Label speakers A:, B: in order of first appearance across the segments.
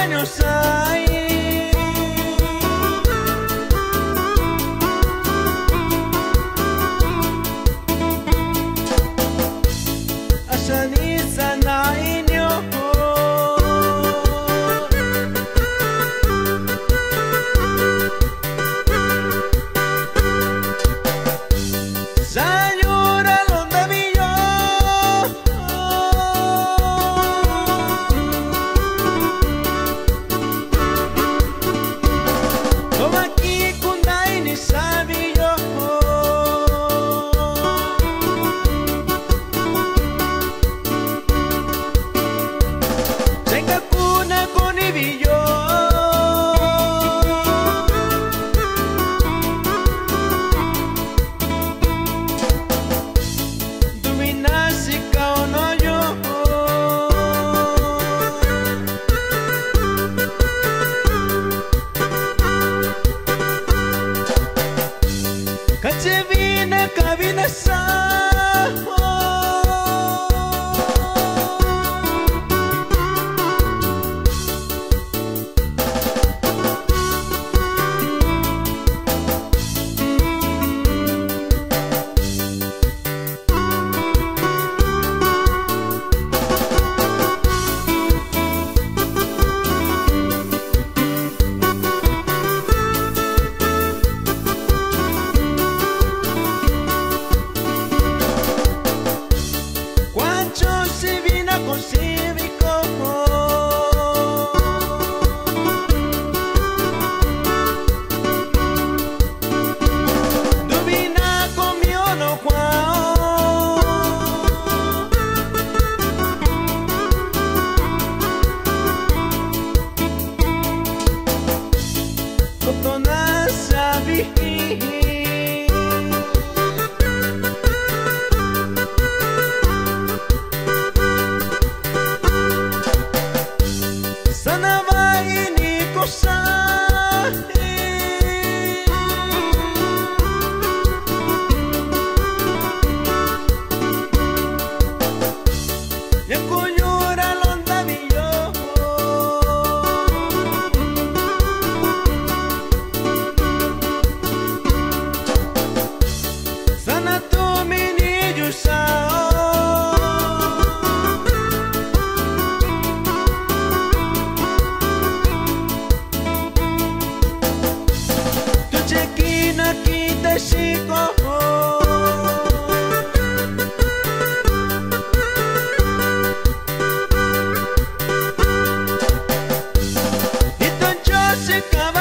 A: Buenos Aires. Kad se vine, kavine sa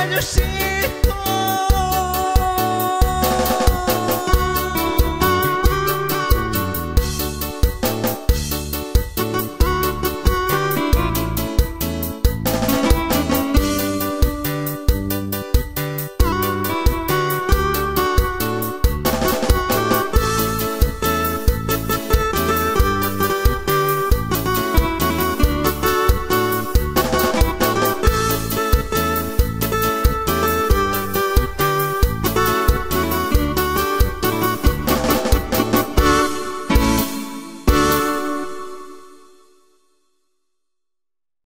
A: olhos se